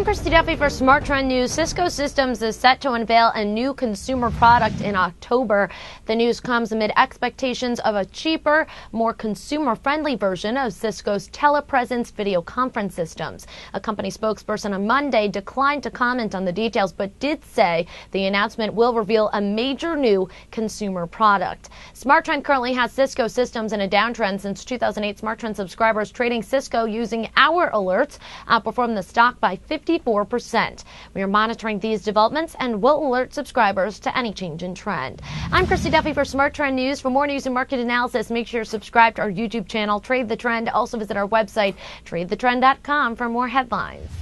I'm Christy Duffy for SmarTrend News. Cisco Systems is set to unveil a new consumer product in October. The news comes amid expectations of a cheaper, more consumer friendly version of Cisco's telepresence video conference systems. A company spokesperson on Monday declined to comment on the details, but did say the announcement will reveal a major new consumer product. SmarTrend currently has Cisco Systems in a downtrend since 2008. SmarTrend subscribers trading Cisco using our alerts outperformed the stock by 50 54%. We are monitoring these developments and will alert subscribers to any change in trend. I'm Christy Duffy for SmarTrend News. For more news and market analysis, make sure you're subscribed to our YouTube channel, Trade the Trend. Also visit our website, tradethetrend.com for more headlines.